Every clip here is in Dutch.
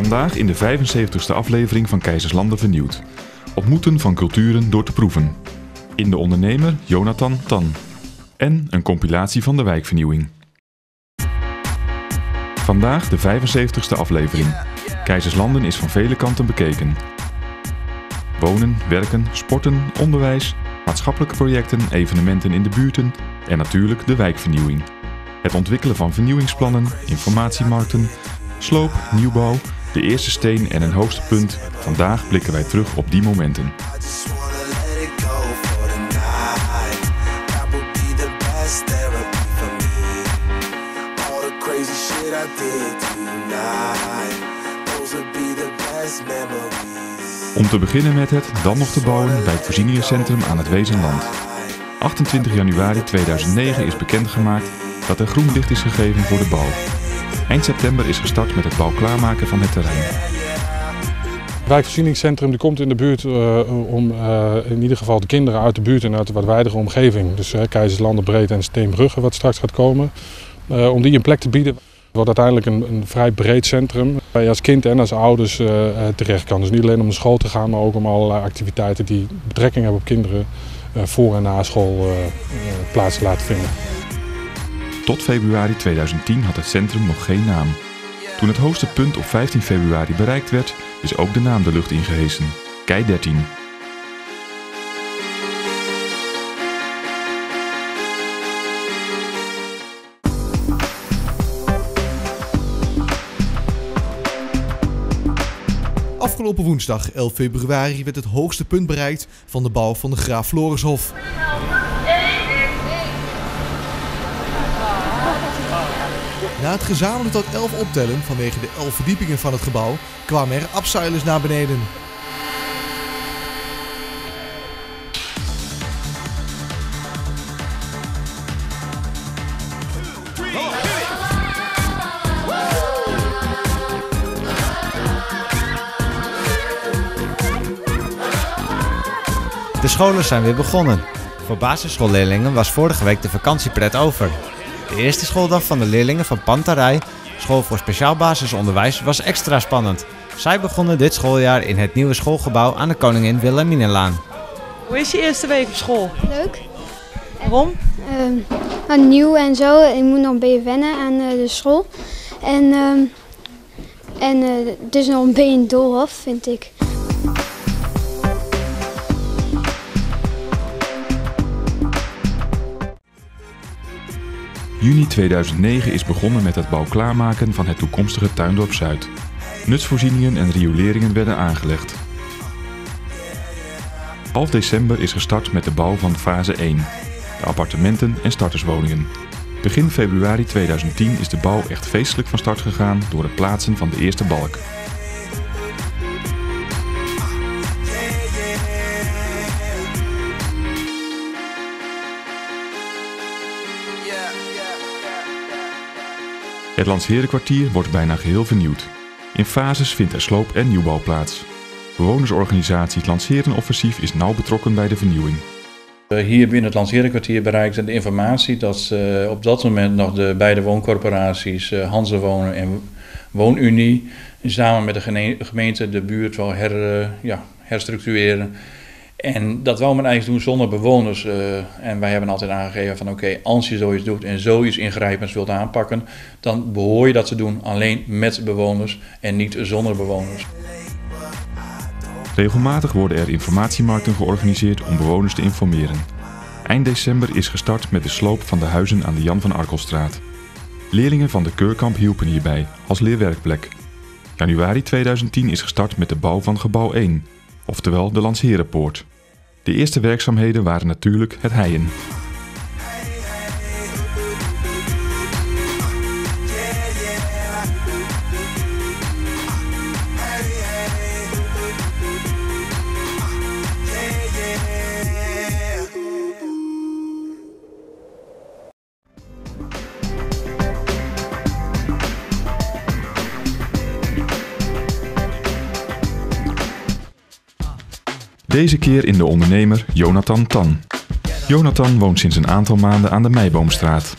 Vandaag in de 75ste aflevering van Keizerslanden Vernieuwd. Ontmoeten van culturen door te proeven. In de ondernemer Jonathan Tan. En een compilatie van de wijkvernieuwing. Vandaag de 75ste aflevering. Keizerslanden is van vele kanten bekeken. Wonen, werken, sporten, onderwijs, maatschappelijke projecten, evenementen in de buurten en natuurlijk de wijkvernieuwing. Het ontwikkelen van vernieuwingsplannen, informatiemarkten, sloop, nieuwbouw, de eerste steen en een hoogste punt. Vandaag blikken wij terug op die momenten. Om te beginnen met het dan nog te bouwen wijkvoorzieningencentrum aan het Wezenland. 28 januari 2009 is bekendgemaakt dat er groen licht is gegeven voor de bouw. Eind september is gestart met het bouwklaarmaken van het terrein. Het wijkvoorzieningscentrum die komt in de buurt eh, om eh, in ieder geval de kinderen uit de buurt en uit de wat wijdere omgeving, dus uh, Keizerslanden, Breed en Steenbrugge wat straks gaat komen, eh, om die een plek te bieden. Wordt uiteindelijk een, een vrij breed centrum waar je als kind en als ouders terecht kan. Dus niet alleen om naar school te gaan, maar ook om allerlei activiteiten die betrekking hebben op kinderen voor en na school plaats te laten vinden. Tot februari 2010 had het centrum nog geen naam. Toen het hoogste punt op 15 februari bereikt werd, is ook de naam de lucht ingehesen. Kei 13. Afgelopen woensdag, 11 februari, werd het hoogste punt bereikt van de bouw van de Graaf Florishof. Na het gezamenlijk tot 11 optellen vanwege de 11 verdiepingen van het gebouw kwamen er abseilers naar beneden. De scholen zijn weer begonnen. Voor basisschoolleerlingen was vorige week de vakantiepret over. De eerste schooldag van de leerlingen van Pantarij, school voor speciaal basisonderwijs, was extra spannend. Zij begonnen dit schooljaar in het nieuwe schoolgebouw aan de Koningin Wilhelminalaan. Hoe is je eerste week op school? Leuk. Waarom? Ehm, nou, nieuw en zo. Ik moet nog een beetje wennen aan eh, de school. En, ehm, en eh, het is nog een beetje een doolhof, vind ik. Juni 2009 is begonnen met het bouwklaarmaken van het toekomstige Tuindorp Zuid. Nutsvoorzieningen en rioleringen werden aangelegd. Half december is gestart met de bouw van fase 1, de appartementen en starterswoningen. Begin februari 2010 is de bouw echt feestelijk van start gegaan door het plaatsen van de eerste balk. Het Landsherenkwartier wordt bijna geheel vernieuwd. In fases vindt er sloop- en nieuwbouw plaats. Bewonersorganisatie het Landsherenoffensief is nauw betrokken bij de vernieuwing. Eh, Hier binnen het Landsherenkwartier bereikte de informatie dat eh, op dat moment nog de beide wooncorporaties uh, Hanze Wonen en Woonunie samen met de gemeente de buurt wil her, eh, ja, herstructureren. En dat wou men eigenlijk doen zonder bewoners. eh, en wij hebben altijd aangegeven van oké, als je zoiets doet en zoiets ingrijpends wilt aanpakken, dan behoor je dat te doen alleen met bewoners en niet zonder bewoners. Regelmatig worden er informatiemarkten georganiseerd om bewoners te informeren. Eind december is gestart met de sloop van de huizen aan de Jan van Arkelstraat. Leerlingen van de Keurkamp hielpen hierbij als leerwerkplek. Januari 2010 is gestart met de bouw van gebouw 1, oftewel de Landsherenpoort. De eerste werkzaamheden waren natuurlijk het heien. Deze keer in de ondernemer Jonathan Tan. Jonathan woont sinds een aantal maanden aan de Meiboomstraat.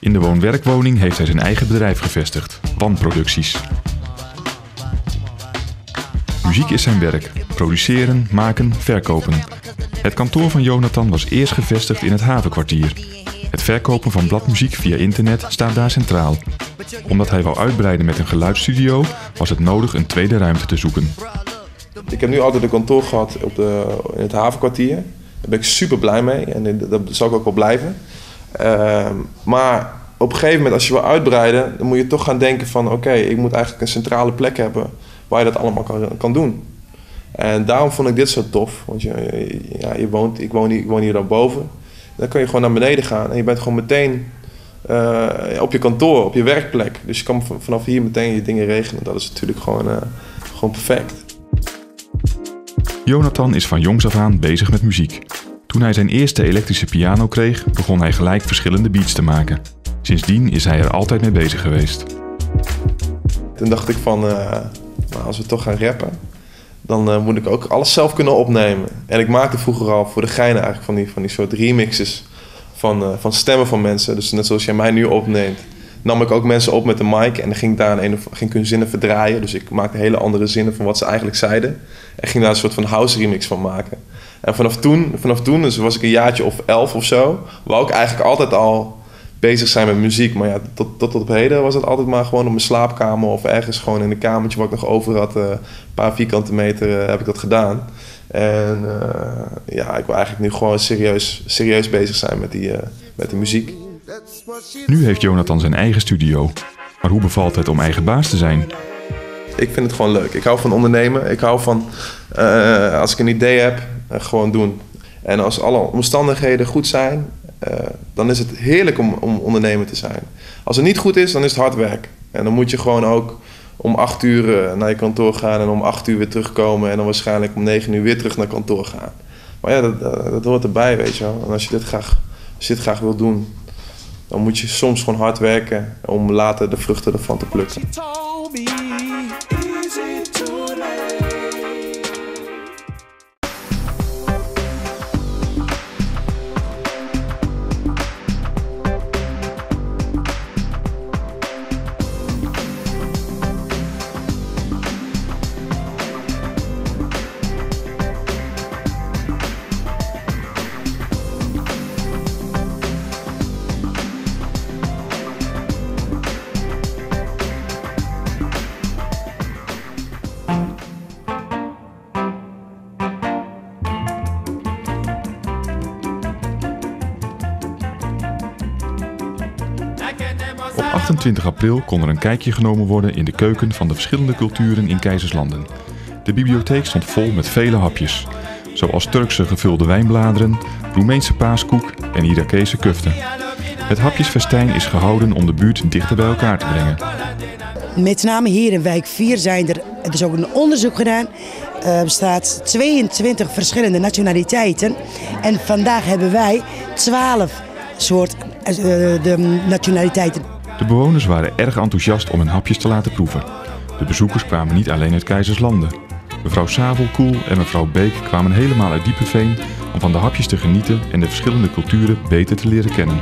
In de woon-werkwoning heeft hij zijn eigen bedrijf gevestigd, Wanproducties. Muziek is zijn werk. Produceren, maken, verkopen. Het kantoor van Jonathan was eerst gevestigd in het havenkwartier. Het verkopen van bladmuziek via internet staat daar centraal. Omdat hij wou uitbreiden met een geluidsstudio, was het nodig een tweede ruimte te zoeken. Ik heb nu altijd een kantoor gehad op de, in het havenkwartier. Daar ben ik super blij mee en dat zal ik ook wel blijven. Ehm, maar op een gegeven moment, als je wil uitbreiden, dan moet je toch gaan denken van... oké, ik moet eigenlijk een centrale plek hebben waar je dat allemaal kan, kan doen. En daarom vond ik dit zo tof. Want je, ja, je woont, ik, woon hier, ik woon hier dan boven. Dan kun je gewoon naar beneden gaan en je bent gewoon meteen eh, op je kantoor, op je werkplek. Dus je kan vanaf hier meteen je dingen regelen. Dat is natuurlijk gewoon, uh, gewoon perfect. Jonathan is van jongs af aan bezig met muziek. Toen hij zijn eerste elektrische piano kreeg, begon hij gelijk verschillende beats te maken. Sindsdien is hij er altijd mee bezig geweest. Toen dacht ik van, uh, nou, als we toch gaan rappen, dan uh, moet ik ook alles zelf kunnen opnemen. En ik maakte vroeger al voor de gein eigenlijk van die, van die soort remixes van, uh, van stemmen van mensen. Dus net zoals jij mij nu opneemt, nam ik ook mensen op met een mic en ging ik daar een, ging ik hun zinnen verdraaien. Dus ik maakte hele andere zinnen van wat ze eigenlijk zeiden. En ging daar een soort van house remix van maken. En vanaf toen, vanaf toen dus was ik een jaartje of elf of zo, wou ik eigenlijk altijd al bezig zijn met muziek. Maar ja, tot, tot op heden was het altijd maar gewoon op mijn slaapkamer of ergens gewoon in een kamertje wat ik nog over had. Uh, een paar vierkante meter uh, heb ik dat gedaan. En uh, ja, ik wil eigenlijk nu gewoon serieus, serieus bezig zijn met die, met die muziek. Nu heeft Jonathan zijn eigen studio. Maar hoe bevalt het om eigen baas te zijn? Ik vind het gewoon leuk. Ik hou van ondernemen. Ik hou van, als ik een idee heb, gewoon doen. En als alle omstandigheden goed zijn, uh, dan is het heerlijk om, om ondernemer te zijn. Als het niet goed is, dan is het hard werk. En dan moet je gewoon ook om acht uur uh, naar je kantoor gaan en om acht uur weer terugkomen en dan waarschijnlijk om negen uur weer terug naar kantoor gaan. Maar ja, dat, dat hoort erbij, weet je wel. En als je dit graag, als je dit graag wil doen, dan moet je soms gewoon hard werken om later de vruchten ervan te plukken. 28 april kon er een kijkje genomen worden in de keuken van de verschillende culturen in Keizerslanden. De bibliotheek stond vol met vele hapjes, zoals Turkse gevulde wijnbladeren, Roemeense paaskoek en Irakese kuften. Het hapjesfestijn is gehouden om de buurt dichter bij elkaar te brengen. Met name hier in wijk 4 zijn er, er is ook een onderzoek gedaan. Er bestaat 22 verschillende nationaliteiten. En vandaag hebben wij 12 soort uh, de nationaliteiten. De bewoners waren erg enthousiast om hun hapjes te laten proeven. De bezoekers kwamen niet alleen uit Keizerslanden. Mevrouw Savelkoel en mevrouw Beek kwamen helemaal uit Diepeveen om van de hapjes te genieten en de verschillende culturen beter te leren kennen.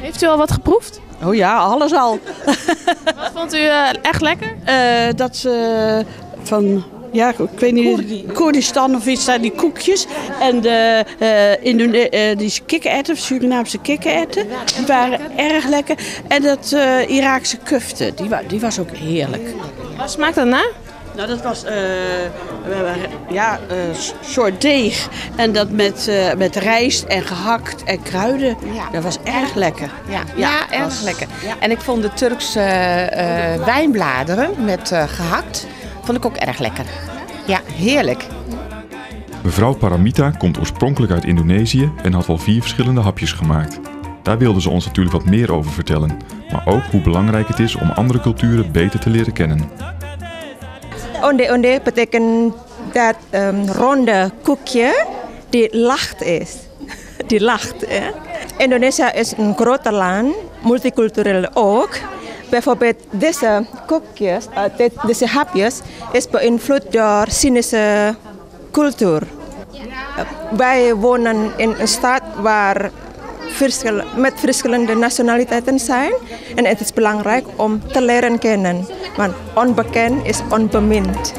Heeft u al wat geproefd? Oh ja, alles al. Wat vond u uh, echt lekker? Uh, dat ze van ja, ik weet niet, Koerdistan of iets daar, die koekjes. En de uh, Indonesische uh, kikkererwten, Surinaamse kikkererwten, die waren erg lekker. En dat uh, Iraakse kufte, die, die was ook heerlijk. Wat smaakt dat na? Nou, dat was uh, ja, een soort deeg. En dat met, uh, met rijst en gehakt en kruiden. Ja. Dat was erg lekker. Ja, ja, ja erg was, lekker. Ja. En ik vond de Turkse uh, wijnbladeren met gehakt vond ik ook erg lekker. Ja, heerlijk. Mevrouw Paramita komt oorspronkelijk uit Indonesië en had al vier verschillende hapjes gemaakt. Daar wilde ze ons natuurlijk wat meer over vertellen, maar ook hoe belangrijk het is om andere culturen beter te leren kennen. Onde-onde betekent dat um, ronde koekje die lacht is. Die lacht. Hè? Indonesia is een groter land, multicultureel ook. Bijvoorbeeld deze koekjes, deze hapjes, is beïnvloed door Chinese cultuur. Wij wonen in een stad waar met verschillende nationaliteiten zijn. En het is belangrijk om te leren kennen. Want onbekend is onbemind.